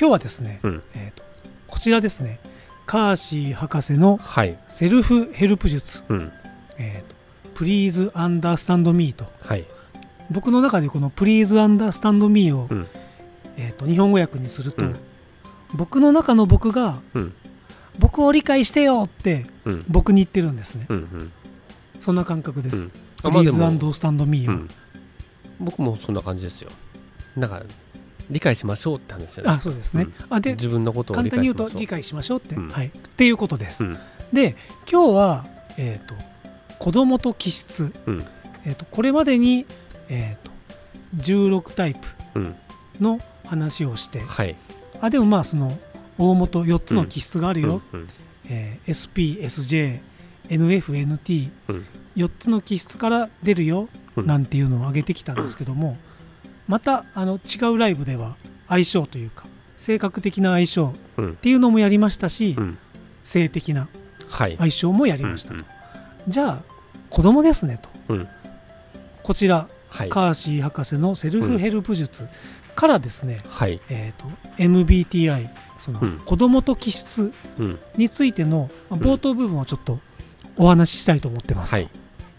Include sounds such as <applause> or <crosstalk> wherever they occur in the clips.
今日はですね、うん。えー、とこちらですねカーシー博士のはい。セルフヘルプ術、うん。えー、と Please Understand Me とはい。僕の中でこの Please Understand Me を、うん。えー、と日本語訳にすると、うん。僕の中の僕が、うん。僕を理解してよってうん。僕に言ってるんですね。うんうん。そんな感覚です、うん。あまあで Please も Understand Me は、うん。僕もそんな感じですよ。なんか理解しましょうって話じゃないですあそうですね、あで自分のことを簡単に言うと理解しましょう。って、うん。はい、っていうことです、うん。で今日は、えー、と子供と気質、うん。えー、とこれまでに、えー、と16タイプうん。の話をして。はい。あでもまあその大元4つの気質があるよ、うんえー SP、SJ、NF、NT、うん。4つの気質から出るよ、うん。なんていうのを挙げてきたんですけどもまたあの違うライブでは相性というか性格的な相性うん。っていうのもやりましたし、うん。性的なはい。相性もやりましたと、うんじゃあ子供ですねと。うん。こちらはい。カーシー博士のセルフヘルプ術からですね、はい。えー、と MBTI そのうん。子供と気質うん。についてのまあ冒頭部分をちょっとお話ししたいと思ってます、はい。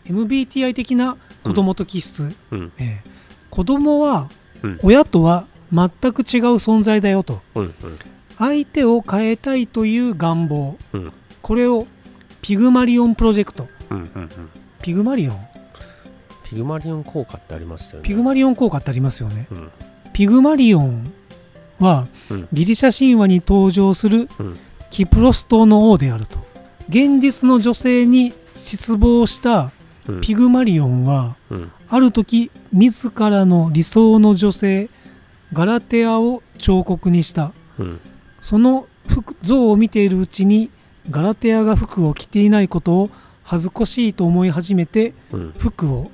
MBTI 的な子供と気質、うん。えー子供はうん。親とは全く違う存在だよと。相手を変えたいという願望。うん。これをピグマリオンプロジェクト。ピグマリオン？ピグマリオン効果ってありましたよね。ピグマリオン効果ってありますよね。うん。ピグマリオンはうん。ギリシャ神話に登場するうん。キプロス島の王であると。現実の女性に失望したうん。ピグマリオンはうん。ある時自らの理想の女性ガラテアを彫刻にした。うん。その服像を見ているうちにガラテアが服を着ていないことを恥ずかしいと思い始めてうん。服を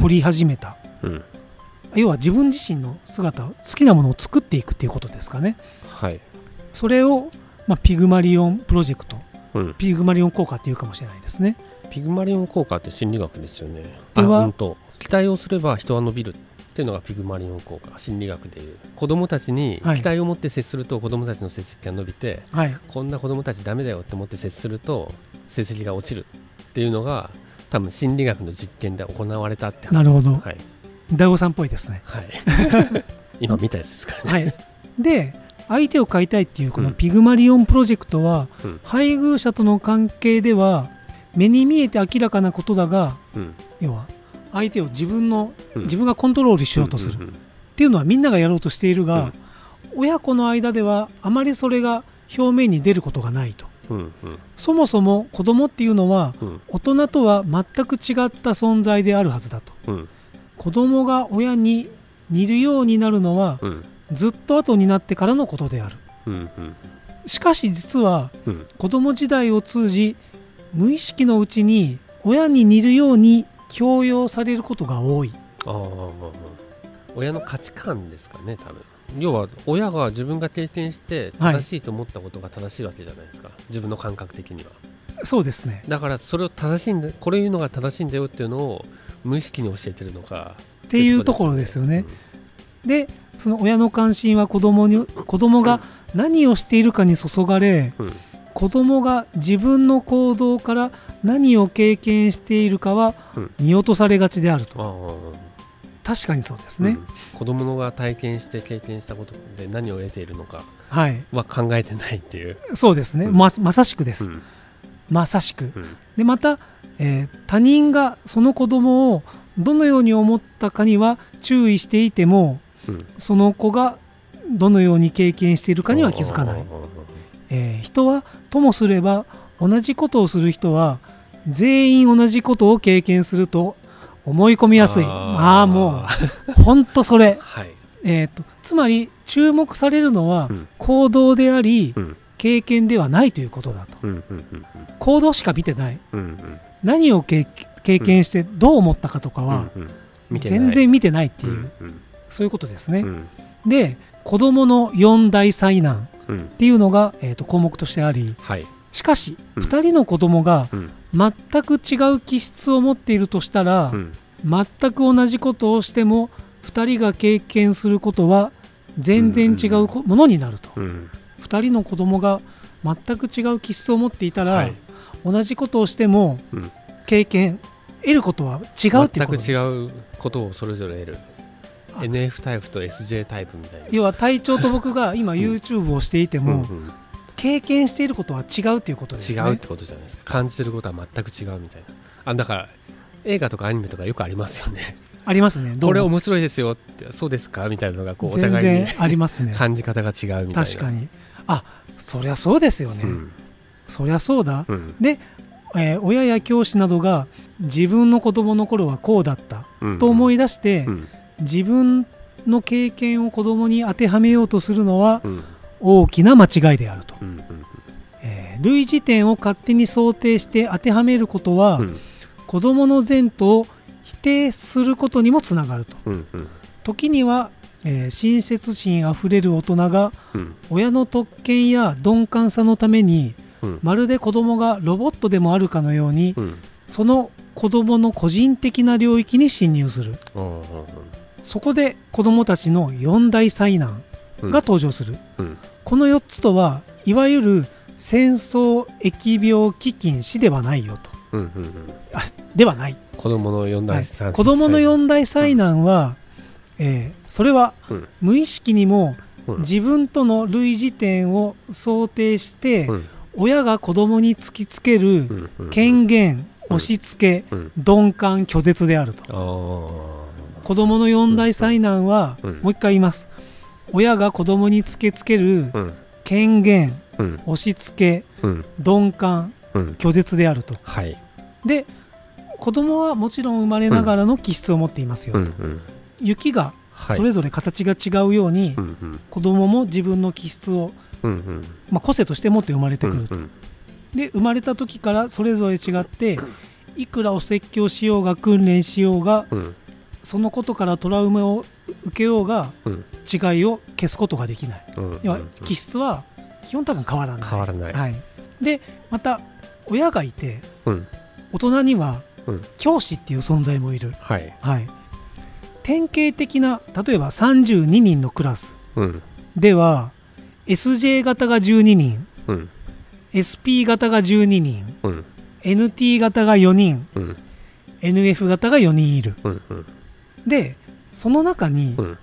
掘り始めた。うん。要は自分自身の姿好きなものを作っていくっていうことですかね。はい。それを、まあ、ピグマリオンプロジェクトうん。ピグマリオン効果っていうかもしれないですねピグマリオン効果って心理学ですよね。あうんと。期待をすれば人は伸びるっていうのがピグマリオン効果。心理学でいう。子供たちにはい。期待を持って接すると子供たちの成績が伸びて、はい。こんな子供たちダメだよって思って接すると成績が落ちるっていうのが多分心理学の実験で行われたって話なるほど。はい、大悟さんっぽいですね。はい、<laughs> 今見たやつですからね、はい。で相手を変えたいっていうこのうん。ピグマリオンプロジェクトは、うん。配偶者との関係では目に見えて明らかなことだがうん。要は相手を自分のうん。自分がコントロールしようとする。っんんていうのはみんながやろうとしているが、親子の間ではあまりそれが表面に出ることがないと。うんうん。そもそも子供っていうのはうん。大人とは全く違った存在であるはずだと。うん。子供が親に似るようになるのはうん。ずっと後になってからのことである。うんうん。しかし実はうん。子供時代を通じ無意識のうちに親に似るように強要されることが多い。ああ親の価値観ですかね多分。要は親が自分が経験してはい正しいと思ったことが正しいわけじゃないですか、自分の感覚的には。そうですね。だからそれを正しいんだこれいうのが正しいんだよっていうのを無意識に教えてるのか。っていうところですよね。でその親の関心は子供に子供が何をしているかに注がれうんうん子供が自分の行動から何を経験しているかはうん。見落とされがちであるあと。あ確かにそうですね、うん。子供が体験して経験したことで何を得ているのかはい。は考えてないっていう、そうですね、うん。ままさしくです、うん。まさしく。うん。でまた、えー他人がその子供をどのように思ったかには注意していてもうん。その子がどのように経験しているかには気づかないえー人はともすれば同じことをする人は全員同じことを経験すると思い込みやすい。あー。ああもう本当それ、<laughs> はい、えー、とつまり注目されるのはうん。行動でありうん。経験ではないということだと。うんうんうん行動しか見てない。うんうん。何を経経験してどう思ったかとかはうんうん。全然見てないっていう、うんうん。そういうことですね、うん。で子どもの四大災難うん。っていうのが、えー、と項目としてありはい。しかし、うん。2人の子供がうん。全く違う気質を持っているとしたら、うん。全く同じことをしても2人が経験することは全然違うこものになると、うん。2人の子供が全く違う気質を持っていたら、はい。同じことをしてもうん。経験得ることは違うっていう全くこと違うことをそれぞれ得る。あ NF タイプと SJ タイプみたいな。要は隊長と僕が <laughs> 今 YouTube をしていても、うんうん経験していることは違うっていうことですね。違うってことじゃないですか。感じてることは全く違うみたいな。あだから映画とかアニメとかよくありますよね。ありますね。これ面白いですよってそうですかみたいなのがこうお全互いに然ありますね。感じ方が違うみたいな。確かに。あそりゃそうですよね、うん。そりゃそうだ、うん。で、えー親や教師などが自分の子供の頃はこうだったうん。と思い出して、うん自分の経験を子供に当てはめようとするのはうん。大きな間違いであると、うんうんえー類似点を勝手に想定して当てはめることは、うん。子供の前途を否定することにもつながると。うんうん。時には、えー親切心あふれる大人がうん。親の特権や鈍感さのためにうん。まるで子供がロボットでもあるかのようにうん。その子供の個人的な領域に侵入する。うんそこで子供たちの四大災難うん。が登場する、うん。この4つとはいわゆる戦争疫病飢饉死ではないよと。うんうんうん。あではない、子供の四はい。大災子供の四大災難は、えーそれはうん。無意識にもうん。自分との類似点を想定して、うん。親が子供に突きつけるうんうん権限押し付けうん。鈍感拒絶であると子供の四大災難は、うん。もう一回言います。親が子供に突きつけるうん。権限うん。押し付けうん。鈍感うん。拒絶であると。はい。で子供はもちろん生まれながらの気質を持っていますよ、うんうん。雪がはい。それぞれ形が違うように、うんうん。子供も自分の気質を、まあ、個性として持って生まれてくると、うん。で生まれた時からそれぞれ違っていくらお説教しようが訓練しようがうんそのことからトラウマを受けようがうん。違いを消すことができない。うん。要は気質は基本多分変わらない。変わらない。はい、でまた親がいてうん。大人にはうん。教師っていう存在もいる、はい。はい、典型的な例えば32人のクラスうん。では SJ 型が12人うん SP 型が12人うん NT 型が4人うん。NF 型が4人いる。うん。うんでその中にうん。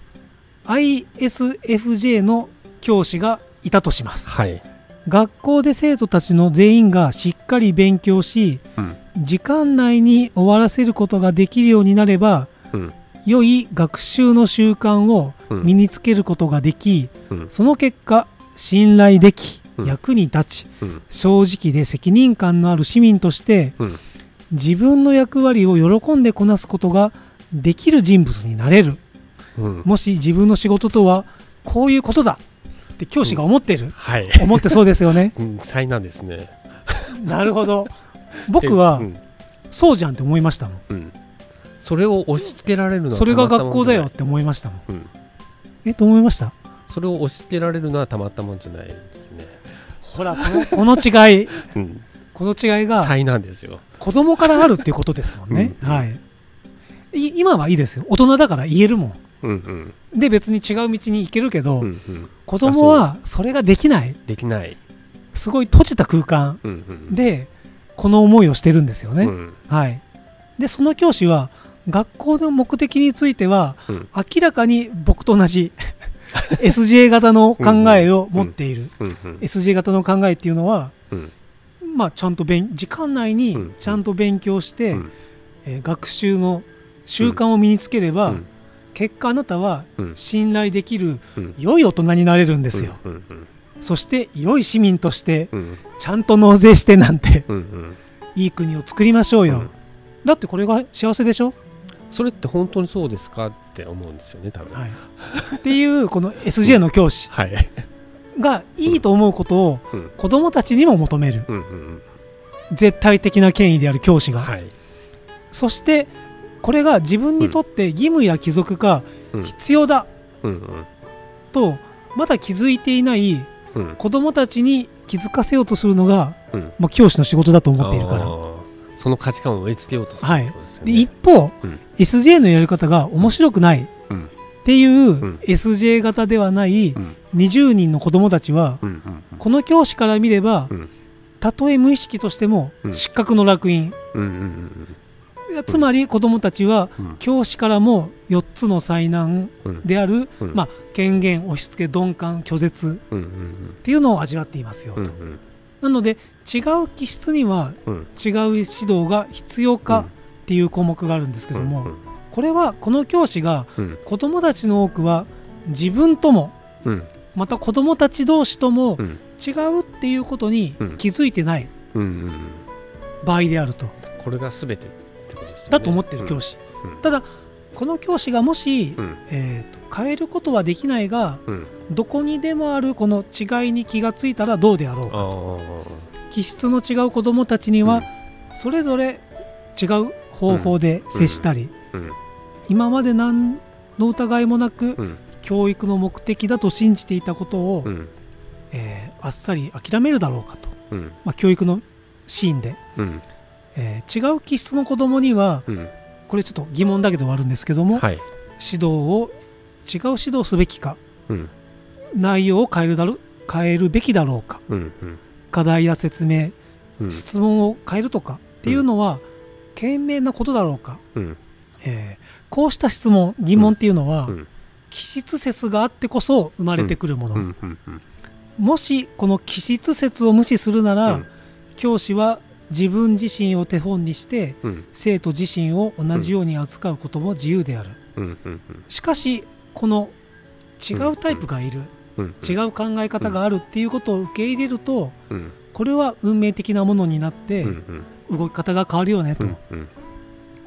ISFJ の教師がいたとします。はい。学校で生徒たちの全員がしっかり勉強しうん。時間内に終わらせることができるようになればうん。良い学習の習慣をうん。身につけることができうん。その結果信頼できうん。役に立ちうん。正直で責任感のある市民としてうん。自分の役割を喜んでこなすことができる人物になれる。うん。もし自分の仕事とはこういうことだ。って教師が思ってる、はい。思ってそうですよね。<laughs> うん災難ですね。<laughs> なるほど。僕はうん。そうじゃんって思いましたもん。うん。それを押し付けられるのはそれが学校だよって思いましたもん。うん。えと思いました？それを押し付けられるのはたまったもんじゃないですね。ほらこの違い。<laughs> うん。この違いが災難ですよ。子供からあるっていうことですもんね、うん。はいい今はいいですよ。大人だから言えるもん。うんうん。で別に違う道に行けるけど、うんうん。子供はそれができない。できない。すごい閉じた空間。でこの思いをしてるんですよね、うん。はい。でその教師は学校の目的についてはうん。明らかに僕と同じ <laughs> SJ 型の考えを持っている、うんうん。SJ 型の考えっていうのは、うん。まあ、ちゃんと勉時間内にうん。ちゃんと勉強して、うん。えー学習の習慣を身につければ、うん。結果あなたはうん。信頼できるうん。良い大人になれるんですよ、そして良い市民としてうん。ちゃんと納税してなんていい国を作りましょうよ、うん。だってこれが幸せでしょ、それって本当にそうですかって思うんですよね多分。はい、っていうこの SJ の教師 <laughs> はい。がいいと思うことをうん。子供たちにも求める。うんうん。絶対的な権威である教師が、はい。そしてこれが自分にとって義務や帰属がうん。必要だ。とまだ気づいていないうん。子供たちに気づかせようとするのが、うん。まあ、教師の仕事だと思っているから。その価値観を植え付けようとするはい。で一方、うん。SJ のやり方が面白くない。っていう SJ 型ではないうん。20人の子どもたちはこの教師から見ればうん。たとえ無意識としてもうん。失格の烙印つまり子どもたちはうん。教師からも4つの災難うん。である、うん。まあ、権限押し付け鈍感拒絶っていうのを味わっていますよと、うんうん。なので違う気質にはうん。違う指導が必要かっていう項目があるんですけども、これはこの教師がうん。子どもたちの多くは自分ともうん。また子どもたち同士ともうん。違うっていうことにうん。気づいてない場合であると。これが全てね。だと思ってる教師、うん。ただこの教師がもし、うん。えーと変えることはできないがうん。どこにでもあるこの違いに気がついたらどうであろうあかあ気質の違う子どもたちにはそれぞれ違う方法で接したり、うん。今まで何の疑いもなくうん。教育の目的だと信じていたことを、うん。えーあっさり諦めるだろうかと、うん。まあ、教育のシーンで、うんえー違う気質の子どもにはうん。これちょっと疑問だけどあるんですけども、はい。指導を違う指導をすべきかうん。内容を変えるだろ変えるべきだろうかうんうん。課題や説明うん。質問を変えるとかっていうのは賢明なことだろうか、うん。えーこうした質問疑問っていうのは、うん。気質説があってこそ生まれてくるもの、もしこの気質説を無視するなら、うん。教師は自分自身を手本にしてうん。生徒自身を同じように扱うことも自由である、うん。うん。しかしこの違うタイプがいる、うん。違う考え方があるっていうことを受け入れるとうん。これは運命的なものになって動き方が変わるよねと、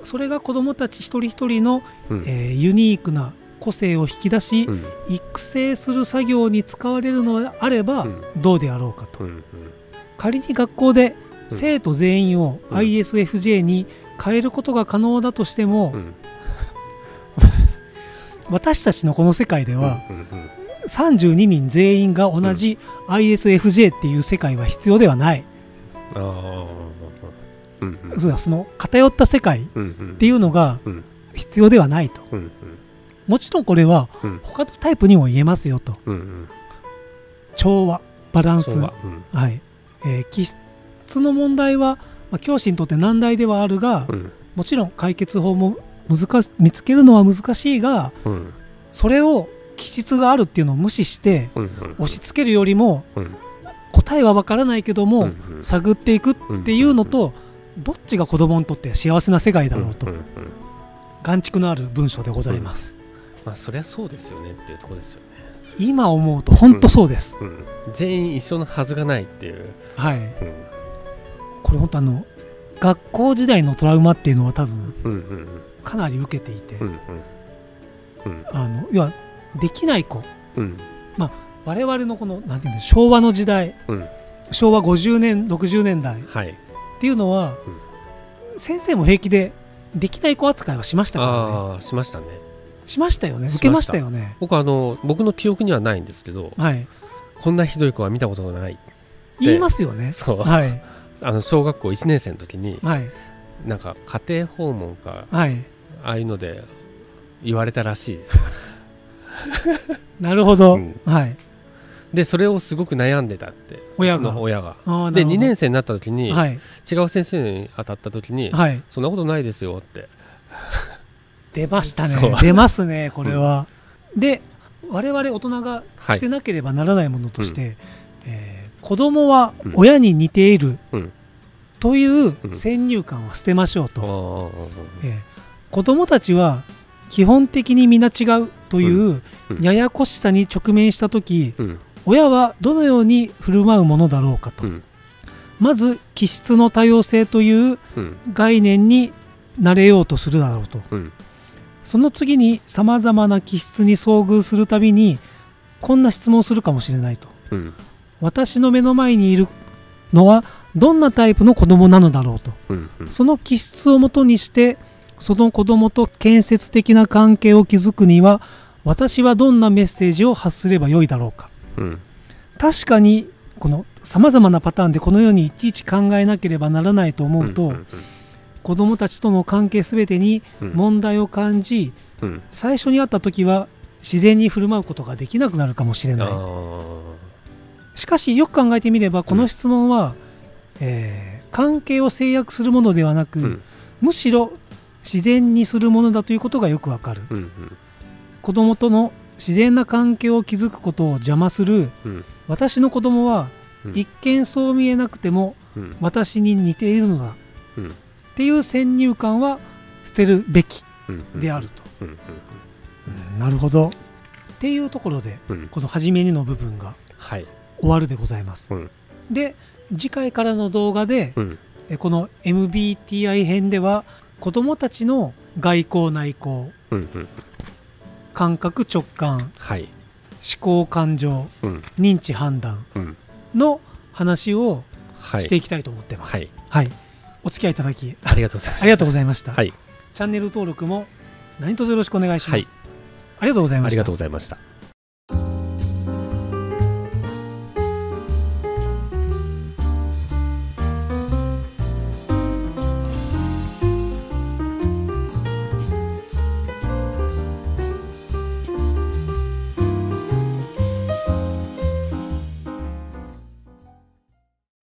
それが子どもたち一人一人の、うん。えーユニークな個性を引き出し、うん。育成する作業に使われるのであればうん。どうであろうかと、仮に学校でうん生徒全員をうん。ISFJ に変えることが可能だとしても、うん。<laughs> 私たちのこの世界ではうんうん32人全員が同じ ISFJ っていう世界は必要ではない、うんうん。そうだその偏った世界っうんうん。ていうのがうん。必要ではないと。うんもちろんこれはうん。他のタイプにも言えますよと。うんうん。調和バランス。はい。えー気質の問題は、まあ、教師にとって難題ではあるが、うん。もちろん解決法も難し見つけるのは難しいがうん。それを気質があるっていうのを無視してうんうん押し付けるよりもうん。答えは分からないけども、うんうん。探っていくっていうのと、どっちが子供にとって幸せな世界だろうと、んんん。眼蓄のある文章でございます、まあそりゃそうですよねっていうところですよね。今思うと本当そうです、うん。全員一緒のはずがないっていう。はい。うんこれ本当あの学校時代のトラウマっていうのは多分かなり受けていて、あの要はできない子。うん。我々のこのなんていうんだ昭和の時代。うん。昭和50年60年代。っはい。ていうのは、先生も平気でできない子扱いはしましたからね。ああしましたね。しましたよね。受けましたよね。僕あの僕の記憶にはないんですけどはい。こんなひどい子は見たことがない言いますよね。そう。はいあの小学校1年生の時にはい。なんか家庭訪問かはい。ああいうので言われたらしいです。<laughs> なるほど、うん。はい。でそれをすごく悩んでたって親が。親が。でなるほど。2年生になった時に、はい。違う先生に当たった時に、はい。そんなことないですよって。<laughs> 出ましたね。出ますねこれは、で我々大人がはい。してなければならないものとして、えー子供はうん。親に似ているうん。といううん。先入観を捨てましょうあと、ー。えー子供たちは基本的に皆違うといううん。ややこしさに直面した時うん。親はどのように振る舞うものだろうかと、うん。まず気質の多様性といううん。概念になれようとするだろうと。うん。その次にさまざまな気質に遭遇するたびにこんな質問をするかもしれないと。うん私の目の前にいるのはどんなタイプの子供なのだろうと。うんうん。その気質をもとにしてその子供と建設的な関係を築くには私はどんなメッセージを発すればよいだろうか。うん。確かにこのさまざまなパターンでこのようにいちいち考えなければならないと思うと、ん子供たちとの関係すべてにうん。問題を感じうん。最初に会った時は自然に振る舞うことができなくなるかもしれあない。ーしかしよく考えてみればこの質問は、えー関係を制約するものではなく、うん。むしろ自然にするものだということがよくわかる。うんうん。子供との自然な関係を築くことを邪魔する。うん。私の子供は、うん。一見そう見えなくてもうん。私に似ているのだ。うん。っていう先入観は捨てるべきうんであると、うん。うんなるほど。っていうところでうん。この初めにの部分が。はい終わるでございます、うん。で次回からの動画でうん。えこの MBTI 編では子どもたちの外交内向うんうん。感覚直感はい。思考感情うん。認知判断うん。の話をはい。していきたいと思ってます。はい。はい、お付き合いいただきありがとうございます。ありがとうございました。はい。チャンネル登録も何卒よろしくお願いします。はい。ありがとうございました。ありがとう。ございました